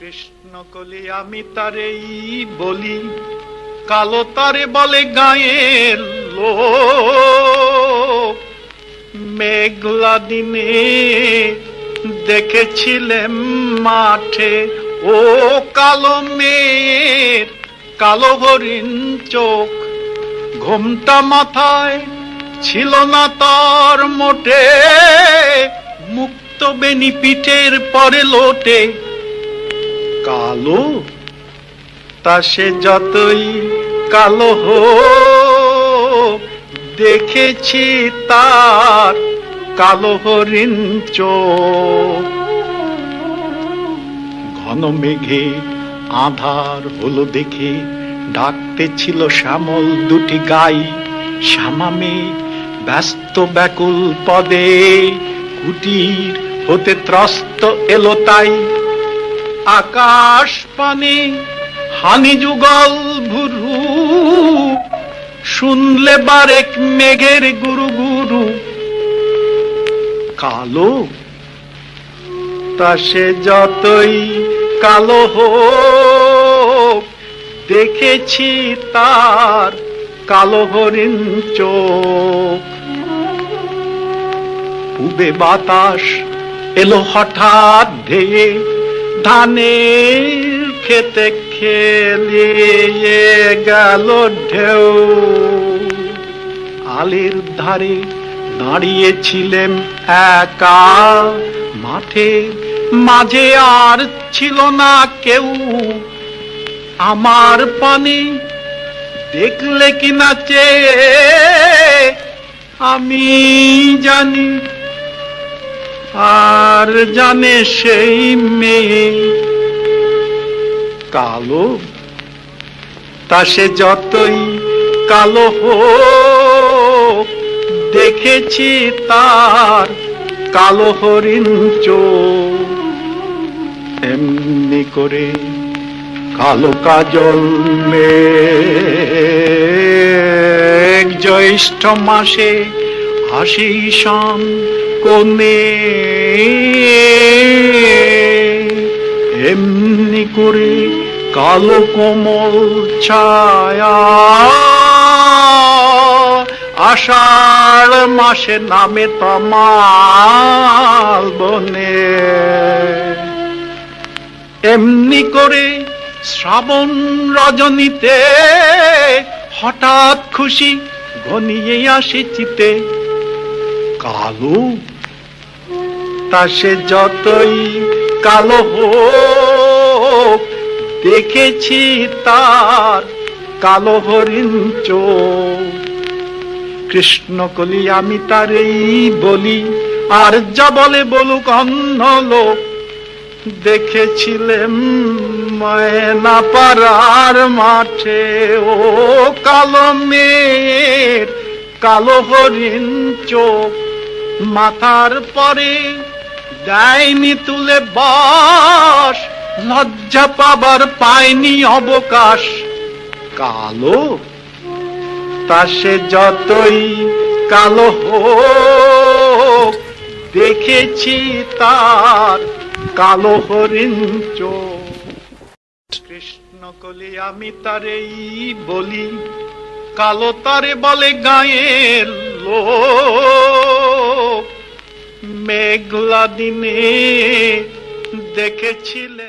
কৃষ্ণ কলি, আমি তারেই বলি, কালো তারে বলে গায়ের লো মেঘলা দিনে দেখেছিলেন মাঠে, ও কালো মেয়ের কালো হরিণ চোখ। ঘুমটা মাথায় ছিল না তার মোটে, মুক্ত বেনি পিঠের পরে লোটে। কালো, তা সে যতই কালো হোক, দেখেছি তার কালো হরিণ ঘন মেঘে আধার হলো দেখে, ডাকতে ছিল শ্যামল দুটি গাই। শ্যামামে ব্যস্ত ব্যাকুল পদে, কুটির হতে ত্রস্ত এলো তাই। আকাশ পানে হানি যুগল ভুরু। শুনলে বারেক মেঘের গুরু গুরু। কালো, তা সে যতই কালো হোক, দেখেছি তার কালো হরিণ চোখ। উবে বাতাস এলো হঠাৎ ধেয়ে ধানের খেতে খেলিয়ে গেল ঢেউ। আলের ধারে দাঁড়িয়েছিলেন একা। মাঠে মাঝে আর ছিল না কেউ। আমার পানে দেখলে কি নাচে? আমি জানি, আর জানে সেই মেয়ে। কালো, তা সে যতই কালো হোক, দেখেছি তার কালো হরিণ চোখ। এমনি করে কালো কাজল মেঘ জ্যৈষ্ঠ মাসে হাসি শান কোনে এমনি করে কালো কোমল ছায়া আষাঢ় মাসে নামে তমাল বনে। এমনি করে শ্রাবণ রজনীতে হঠাৎ খুশি ঘনিয়ে আসে চিতে। কালু, তা সে যতই কালো হোক, দেখেছি তার কালো হরিণ কৃষ্ণ কলি, আমি তারেই বলি, আর যা বলে বলুক অন্য লোক। দেখেছিলেন ময়না পাড়ার মাঠে, ও কালো মেয়ের কালো হরিণ চোখ। মাথার পরে দেয়নি তুলে বাস, লজ্জা পাবার পায়নি অবকাশ। কালো? তা সে যতই কালো হোক, দেখেছি তার কালো হরিণ কৃষ্ণ কলি আমি তারেই বলি, কালো তারে বলে গায়ের লোক। মেঘলা দিনে দেখেছিলেন